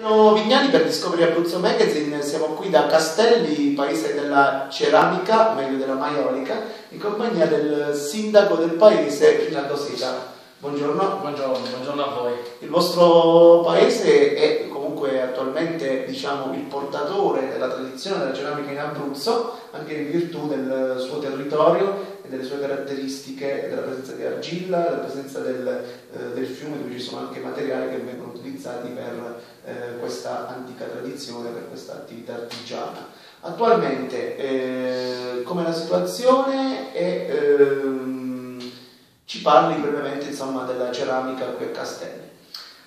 Sono Vignani per Discovery Abruzzo Magazine, siamo qui da Castelli, paese della ceramica, meglio della maiolica, in compagnia del sindaco del paese, Rinaldo Seta. Buongiorno. Buongiorno, buongiorno a voi. Il vostro paese è comunque attualmente diciamo, il portatore della tradizione della ceramica in Abruzzo, anche in virtù del suo territorio e delle sue caratteristiche, della presenza di argilla, della presenza del, eh, del fiume dove ci sono anche materiali che vengono utilizzati per eh, questa antica tradizione, per questa attività artigiana. Attualmente eh, come la situazione e ehm, ci parli brevemente insomma, della ceramica qui a Castelli.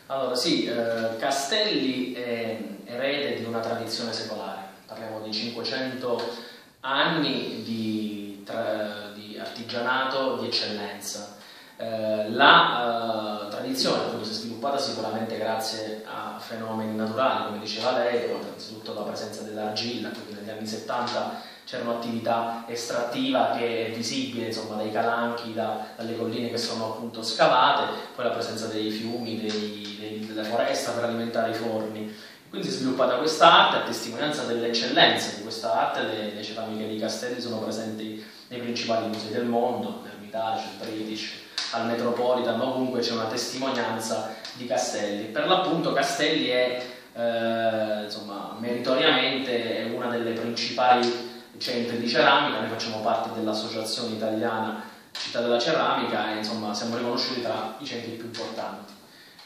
Allora sì, eh, Castelli è erede di una tradizione secolare, parliamo di 500 anni di, tra, di artigianato di eccellenza. Eh, la eh, tradizione appunto, si è sviluppata sicuramente grazie a fenomeni naturali, come diceva lei, innanzitutto la presenza dell'argilla, quindi negli anni 70 c'era un'attività estrattiva che è visibile insomma, dai calanchi, da, dalle colline che sono appunto scavate, poi la presenza dei fiumi, dei, dei, della foresta per alimentare i forni. Quindi sviluppata questa arte, a testimonianza dell'eccellenza di questa arte, le, le ceramiche di Castelli sono presenti nei principali musei del mondo, l'Ermitage, il British, al Metropolitan, ovunque c'è una testimonianza di Castelli. Per l'appunto Castelli è eh, insomma, meritoriamente una delle principali centri di ceramica, noi facciamo parte dell'associazione italiana Città della Ceramica e insomma siamo riconosciuti tra i centri più importanti.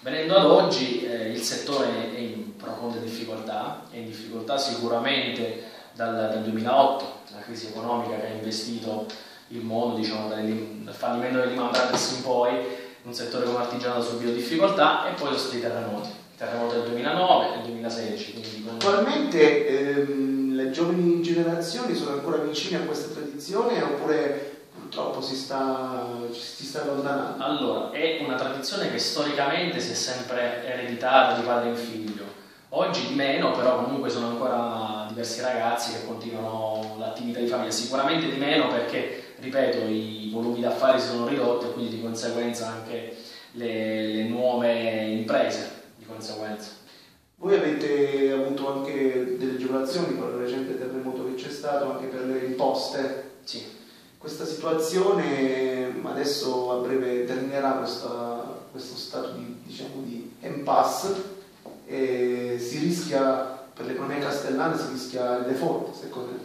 Venendo ad oggi eh, il settore è in profonde difficoltà, è in difficoltà sicuramente dal, dal 2008, la crisi economica che ha investito il mondo diciamo, dal fallimento del Lehman Brothers in poi, un settore come artigianato ha subito difficoltà e poi sono stati i terremoti, il terremoto del 2009 e del 2016. Quindi, Attualmente ehm, le giovani generazioni sono ancora vicine a questa tradizione oppure purtroppo si sta, si sta allontanando? Allora, è una tradizione che storicamente si è sempre ereditata di padre in figlio. Oggi di meno, però comunque sono ancora diversi ragazzi che continuano l'attività di famiglia, sicuramente di meno perché, ripeto, i volumi d'affari si sono ridotti e quindi di conseguenza anche le, le nuove imprese di conseguenza. Voi avete avuto anche delle agevolazioni con il recente terremoto che c'è stato, anche per le imposte? Sì. Questa situazione adesso a breve terminerà questa, questo stato di, diciamo, di impasse e si rischia, per l'economia castellana si rischia il default, secondo me.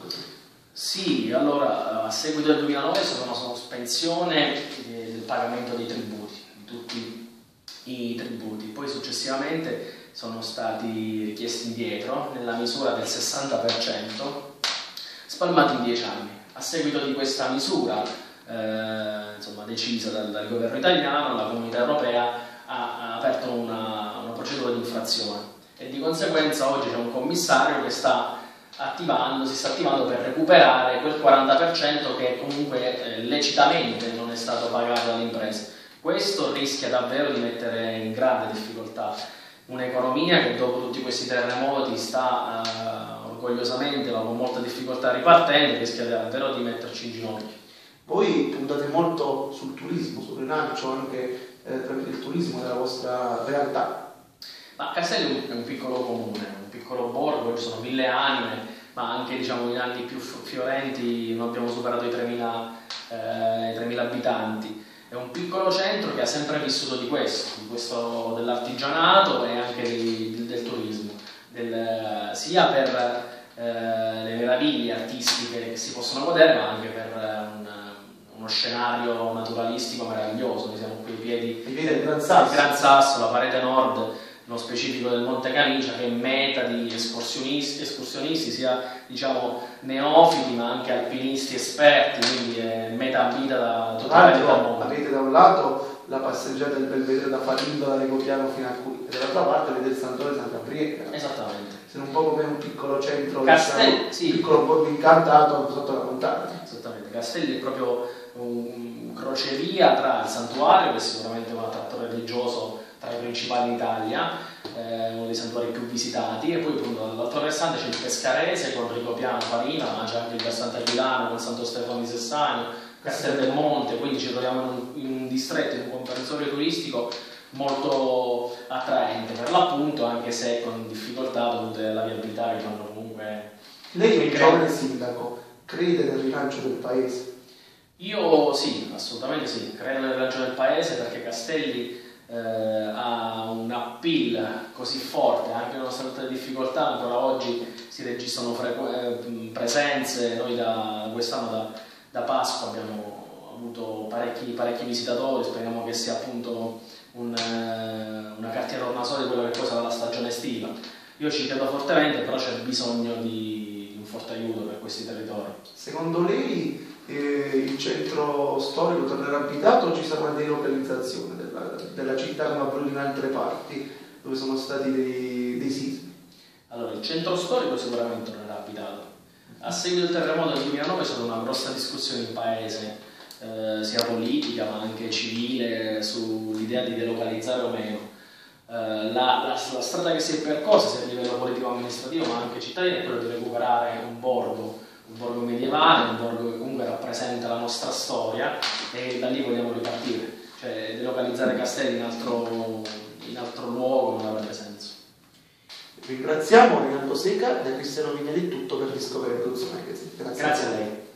Sì, allora a seguito del 2009 sono una sospensione del pagamento dei tributi, di tutti i tributi, poi successivamente sono stati richiesti indietro nella misura del 60%, spalmati in 10 anni. A seguito di questa misura, eh, insomma, decisa dal, dal, governo italiano, la comunità europea ha, ha aperto una, una procedura di infrazione e di conseguenza oggi c'è un commissario che sta attivando, si sta attivando per recuperare quel 40% che comunque eh, lecitamente non è stato pagato dalle imprese. Questo rischia davvero di mettere in grande difficoltà un'economia che dopo tutti questi terremoti sta eh, orgogliosamente ma con molta difficoltà ripartendo rischia davvero di metterci in ginocchio. Voi puntate molto sul turismo, sul rilancio anche eh, tramite il turismo della vostra realtà. Ma Castelli è un piccolo comune, un piccolo borgo, ci sono mille anime, ma anche diciamo, in anni più fiorenti non abbiamo superato i 3.000, eh, 3.000 abitanti. È un piccolo centro che ha sempre vissuto di questo, di questo dell'artigianato e anche di, del, turismo, del, sia per le meraviglie artistiche che si possono godere, ma anche per un, uno scenario naturalistico meraviglioso. Noi siamo qui ai piedi, I piedi del Gran Sasso. Gran Sasso, la parete nord nello specifico del Monte Camicia, che è meta di escursionisti, escursionisti sia diciamo, neofiti ma anche alpinisti esperti, quindi è meta ambita da parti del mondo. Avete da un lato la passeggiata del Belvedere da Farindola, da Copiano fino a qui, e dall'altra parte avete il Santore San Gabriele. Esattamente. Siete un po' come un piccolo centro, Castelli, diciamo, sì. piccolo borgo incantato sotto la montagna. Esattamente, Castelli è proprio un crocevia tra il santuario, che è sicuramente un attratto religioso tra i principali in Italia, eh, uno dei santuari più visitati, e poi appunto dall'altro versante c'è il Pescarese con Ricopiano, Farina, ma c'è anche il versante aquilano con Santo Stefano di Sessagno, Castel del Monte, quindi ci troviamo in un, in un distretto, in un comprensorio turistico molto attraente per l'appunto, anche se con difficoltà dovute alla viabilità che fanno comunque... Lei è un giovane sindaco, crede nel rilancio del paese? Io sì, assolutamente sì, credo nel rilancio del paese perché Castelli eh, ha un appeal così forte, anche nonostante le difficoltà, ancora oggi si registrano frequ- presenze, noi da quest'anno da, da Pasqua abbiamo parecchi, parecchi visitatori, speriamo che sia appunto un, eh, una cartina tornasole di quello che poi sarà la stagione estiva. Io ci credo fortemente, però c'è bisogno di, un forte aiuto per questi territori. Secondo lei eh, il centro storico tornerà abitato o ci sarà una delocalizzazione della, della città come avvenuto in altre parti dove sono stati dei, dei sismi? Allora, il centro storico sicuramente tornerà abitato. A seguito del terremoto del 2009 è stata una grossa discussione in paese, eh, sia politica ma anche civile, sull'idea di delocalizzare o meno. Eh, la, la, la, strada che si è percorsa, sia a livello politico-amministrativo ma anche cittadino, è quella di recuperare un borgo un borgo medievale, un borgo che comunque rappresenta la nostra storia e da lì vogliamo ripartire, cioè delocalizzare Castelli in altro, in altro luogo non avrebbe senso. Ringraziamo Rinaldo Seca da Cristiano Vignali tutto per Discovery Blues Magazine. Grazie, Grazie a lei.